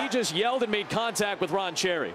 He just yelled and made contact with Ron Cherry.